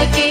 de que